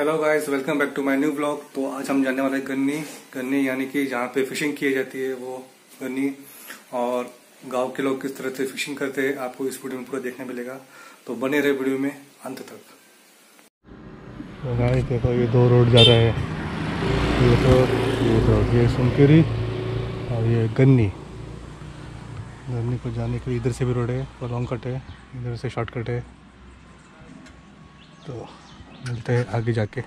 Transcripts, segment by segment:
Hello guys welcome back to my new blog तो आज हम जाने वाले हैं गन्नी। गन्नी यानी कि जहाँ पे फिशिंग की जाती है वो गन्नी। और गाँव के लोग किस तरह से फिशिंग करते हैं, आपको इस वीडियो में पूरा देखने मिलेगा। तो बने रहे वीडियो में अंत तक। तो गाइस देखो, ये दो रोड जा रहा है। ये तो ये तो ये सुनकेरी और ये गन्नी। गन्नी को जाने के लिए इधर से भी रोड है और लॉन्ग कट है इधर से शॉर्टकट है। तो मिलते हैं आगे जाके।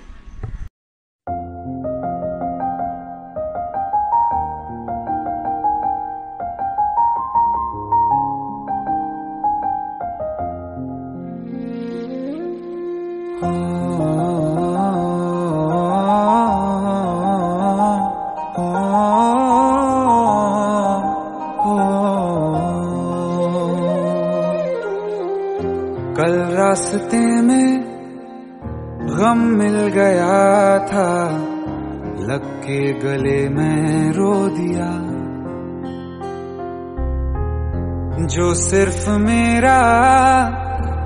कल रास्ते में गम मिल गया था, लग के गले में रो दिया। जो सिर्फ़ मेरा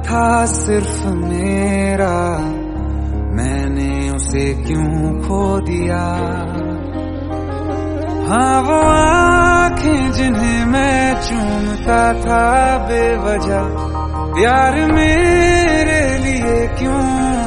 था, सिर्फ़ मेरा, मैंने उसे क्यों खो दिया? हाँ वो आँखें जिन्हें मैं चूमता था, बेवजह, प्यार मेरे लिए क्यों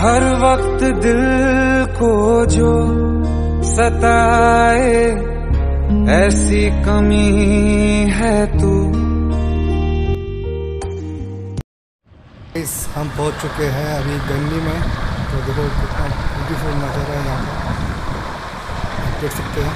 हर वक्त दिल को जो सताए, ऐसी कमी है तू। इस, हम पहुँच चुके हैं अभी गन्नी में। तो देखो कितना ब्यूटीफुल नज़ारा है यहाँ पर। देख सकते हैं।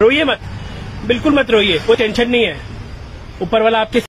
रोइए मत। बिल्कुल मत रोइए कोई टेंशन नहीं है। ऊपर वाला आपके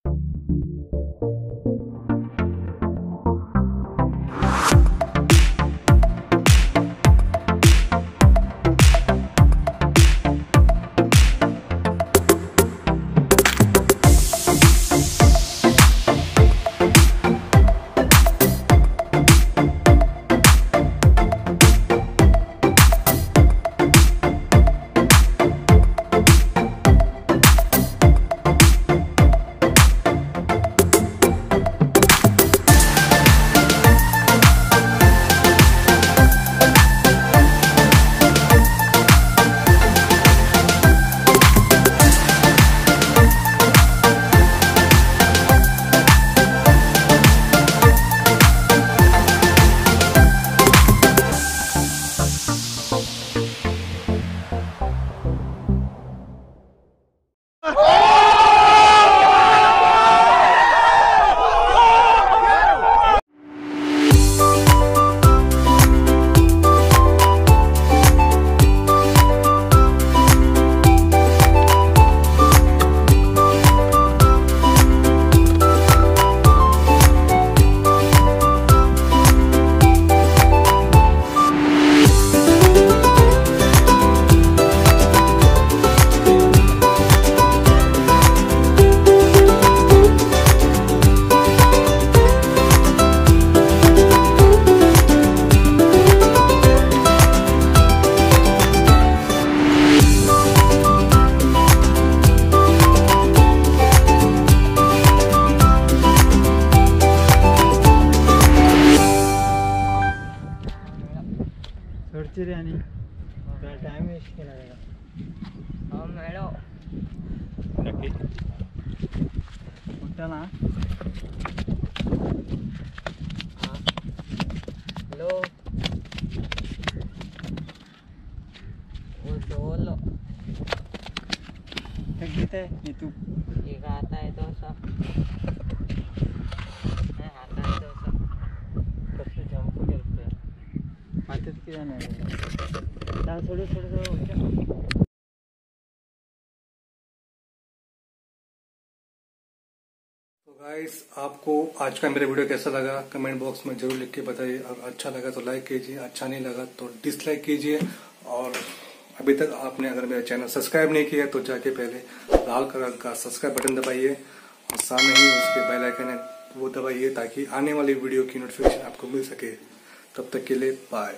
सोडचिरी आणि टाइम वेस्ट केला त्याला हो मॅडम मोठा ना हेलो वो बोलो गीत आहे हे तू ये आता है डोसा मैं तो गाइस आपको आज का मेरा वीडियो कैसा लगा? कमेंट बॉक्स में ज़रूर लिख के बताइए। और अच्छा लगा तो लाइक कीजिए अच्छा नहीं लगा तो डिसलाइक कीजिए। और अभी तक आपने अगर मेरा चैनल सब्सक्राइब नहीं किया तो जाके पहले लाल कलर का सब्सक्राइब बटन दबाइए। और सामने ही उसके बेल आइकन है, वो दबाइए ताकि आने वाली वीडियो की नोटिफिकेशन आपको मिल सके। तब तक के लिए बाय